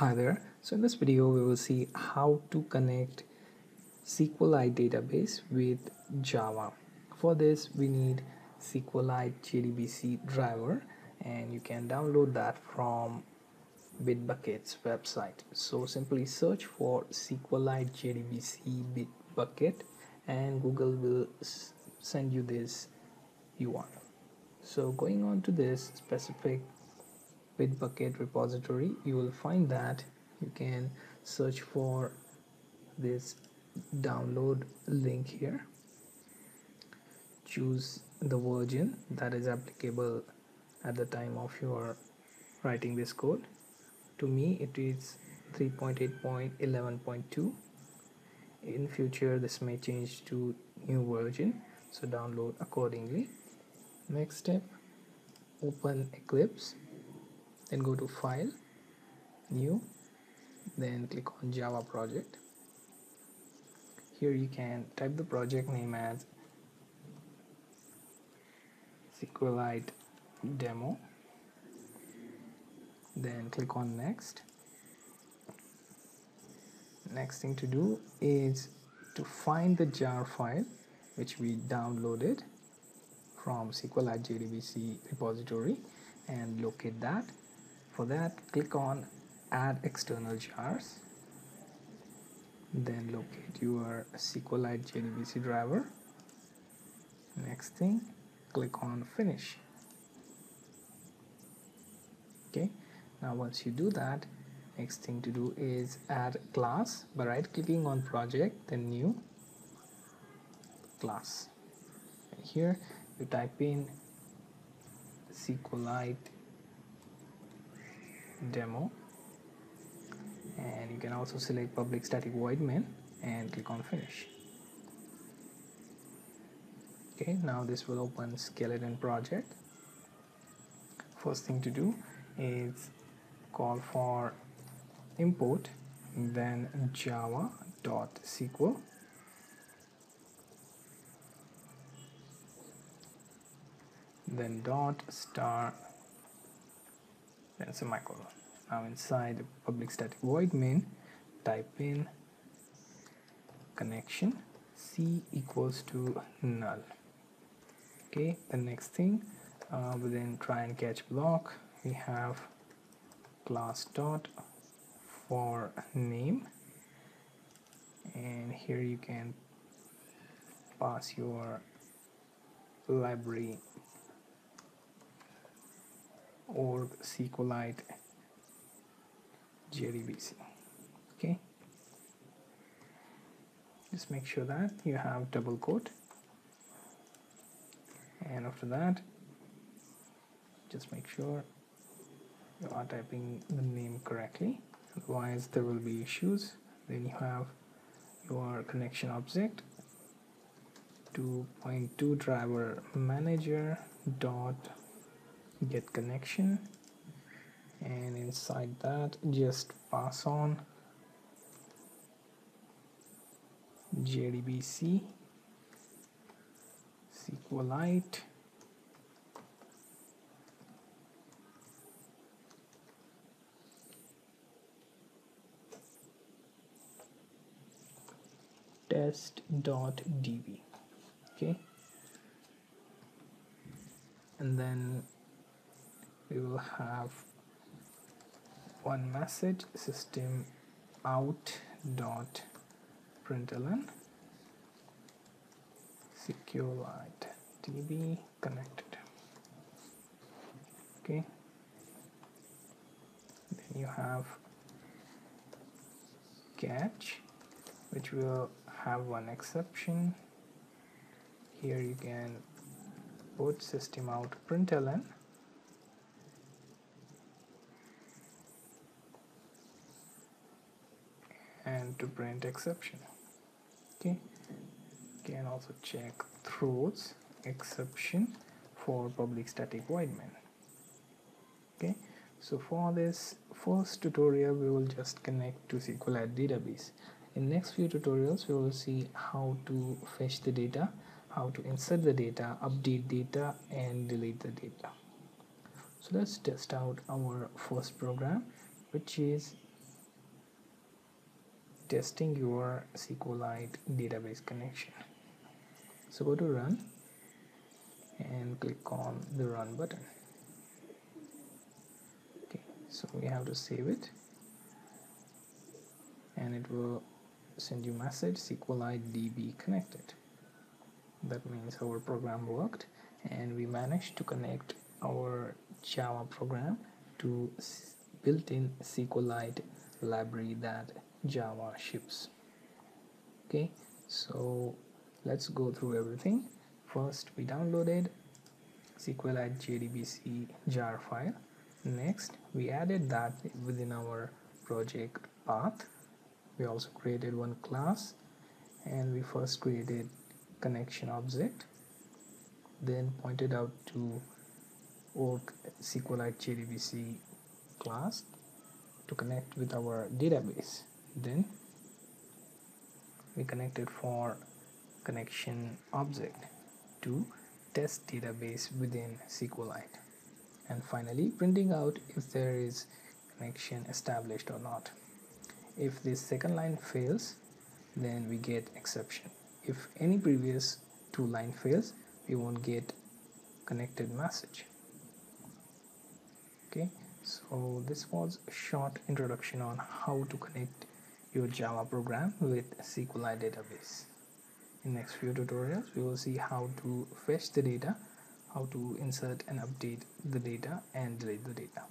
Hi there. So in this video we will see how to connect SQLite database with Java. For this we need SQLite JDBC driver and you can download that from Bitbucket's website. So simply search for SQLite JDBC Bitbucket and Google will send you this URL. So going on to this specific Bitbucket repository you will find that you can search for this download link here. Choose the version that is applicable at the time of your writing this code. To me it is 3.8.11.2 in future this may change to new version so download accordingly. Next step open Eclipse then go to file new then click on java project. Here you can type the project name as SQLite demo. Then click on next. Next thing to do is to find the jar file which we downloaded from SQLite JDBC repository and locate that for that click on add external jars. Then locate your SQLite JDBC driver. Next thing click on finish. Okay now once you do that next thing to do is add class by right clicking on project then new class. And here you type in SQLite demo. And you can also select public static void main and click on finish. Okay now this will open skeleton project. First thing to do is call for import then java.sql then dot star then semicolon now inside the public static void main type in connection c equals to null. Okay the next thing uh, within try and catch block. We have class dot for name. And here you can pass your library org SQLite JDBC okay? Just make sure that you have double quote. And after that just make sure you are typing the name correctly. Otherwise there will be issues. Then you have your connection object 2.2 driver manager dot get connection. And inside that just pass on JDBC SQLite test.db okay? And then we will have one message system out dot println SQLite db connected. Okay. Then you have catch which will have one exception. Here you can put system out println and to print exception. Okay. Can also check throws exception for public static void main okay. So for this first tutorial we will just connect to SQLite database. In next few tutorials we will see how to fetch the data how to insert the data update data and delete the data. So let's test out our first program which is testing your SQLite database connection. So go to run and click on the run button. Okay so we have to save it. And it will send you message SQLite DB connected. That means our program worked and we managed to connect our Java program to built-in SQLite library that Java ships. Okay so let's go through everything. First we downloaded SQLite JDBC jar file. Next we added that within our project path. We also created one class and we first created connection object then pointed out to org SQLite JDBC class to connect with our database then we connected for connection object to test database within SQLite. And finally printing out if there is connection established or not. If this second line fails then we get exception. If any previous two line fails we won't get connected message. Okay so this was a short introduction on how to connect your java program with SQLite database. In next few tutorials we will see how to fetch the data how to insert and update the data and delete the data